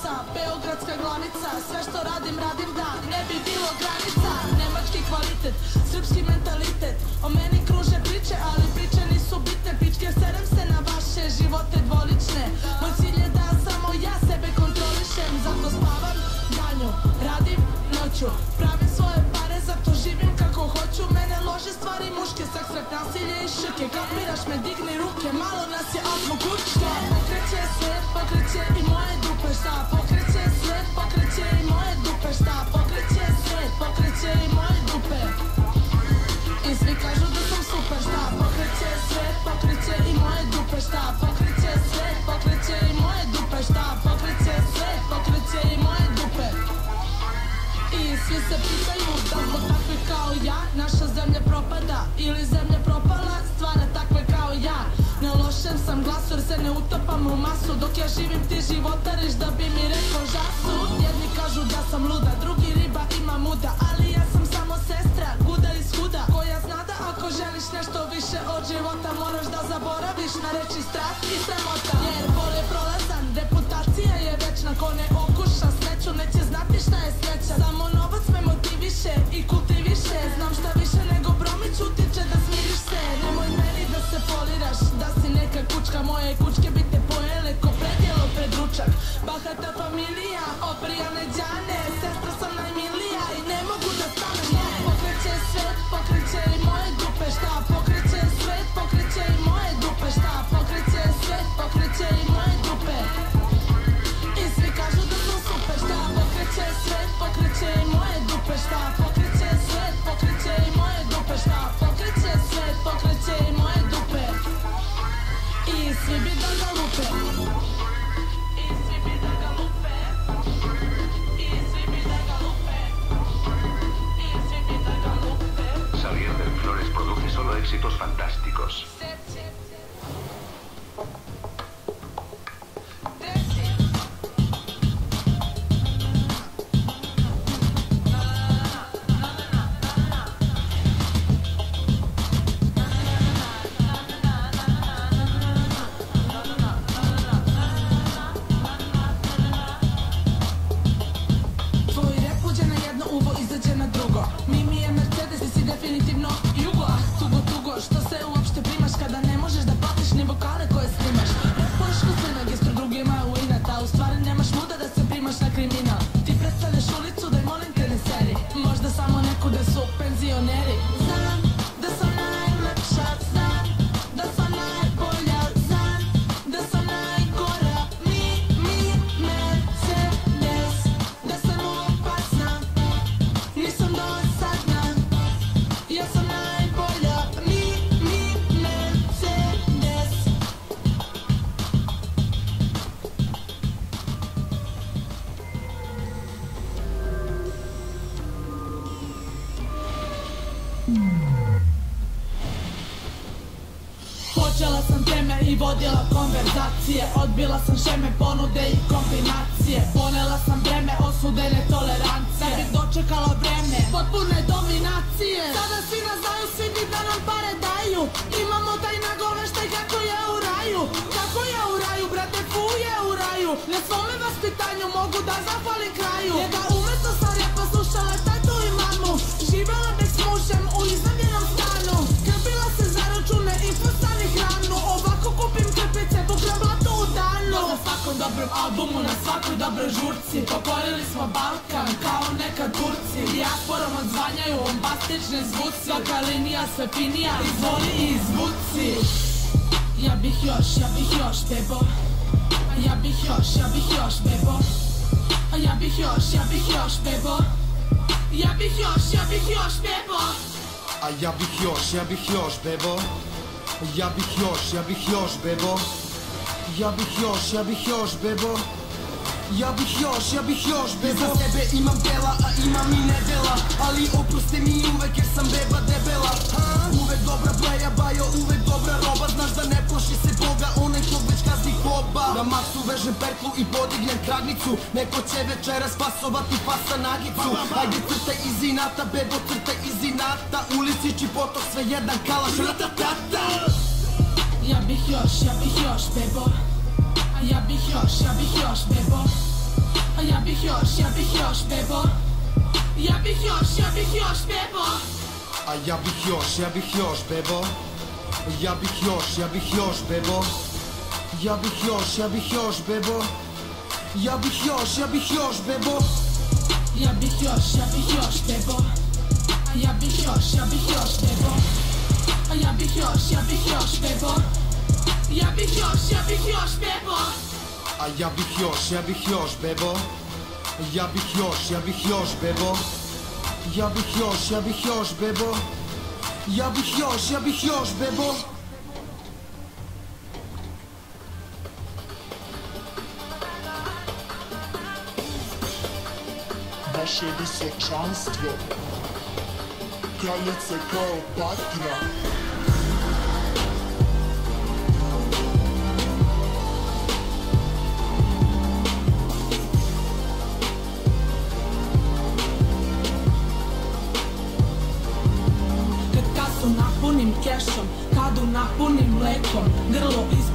stranica Beogradska glanica Sve što radim, radim da ne bi bilo granica Nemački kvalitet, srpski mentalitet. O meni Kapiraš me, digni ruke, malo nas je, al smo kućke Pokreće svijet, pokreće i moje dupe Šta? Pokreće svijet, pokreće i moje dupe Šta? Pokreće svijet, pokreće i moje dupe. I svi kažu da sam super Šta? Pokreće svijet, pokreće i moje dupe Šta? Pokreće svijet, pokreće i moje dupe Šta? Pokreće svijet, pokreće i moje dupe. I svi se pitaju da zbog takve kao ja Naša zemlja propada ili zemlja sam glasu jer se ne utopam u masu Dok ja živim ti životariš da bi mi rekao žasu. Jedni kažu da sam luda, drugi riba Bacata familia, opriane džane éxitos fantásticos. Počela sam teme i vodila konverzacije. Odbila sam šeme, ponude i kombinacije. Ponela sam breme osude netolerancije Da bi dočekala vreme potpune dominacije. Sada svi nas znaju, svi bi da nam pare daju. Imamo taj nagoveštaj kako je u raju. Kako je u raju, brate, fu je u raju. Na svome vaspitanju mogu da zahvalim kraju. Jer da umesto sam repa slušala dobroj žurci Pokorili smo Balkan kao neka Turci Dijasporom odzvanjaju bombastične zvuci Svaka linija sve finija, izvoli i izvuci Ja bih još, ja bih još, bebo Ja bih još, ja bih još, bebo Ja bih još, ja bih još, bebo Ja bih još, ja bih još, bebo A ja bih još, ja bih još, bebo Ja bih još, ja bih još, bebo Ja bih još, ja bih još, bebo Ja bih još, ja bih još, bebo Za sebe imam dela, a imam i nedela. Ali oprosti mi uvek jer sam beba debela. Uvek dobra bleja, bajo, uvek dobra roba. Znaš da ne plaši se Boga, onaj kog već kazni koba. Na maksu vežem perklu i podignem kragnicu Neko će večeras fasovati pasa nagicu Ajde crtaj iz inata, bebo crtaj iz inata. Ulici čipotok, sve jedan kalaš, ratatata Ja bih još, ja bih još, bebo Για ποιό σε απηχείο σπέμπο, για ποιό σε απηχείο σπέμπο, για ποιό σε απηχείο σπέμπο, για ποιό σε απηχείο σπέμπο, για ποιό σε απηχείο σπέμπο, για ποιό σε απηχείο σπέμπο, για ποιό σε απηχείο σπέμπο, για ποιό σε απηχείο σπέμπο, για ποιό σε απηχείο σπέμπο, για ποιό σε απηχείο σπέμπο. Για βυχιός, για βυχιός μπέμπω Α, για βυχιός, για βυχιός μπέμπω Για βυχιός, για βυχιός μπέμπω Για βυχιός, για βυχιός μπέμπω Για βυχιός, για βυχιός μπέμπω Ваше высочанство, Галицкая Патра. Kešom, kadu napunim mlekom Grlo iz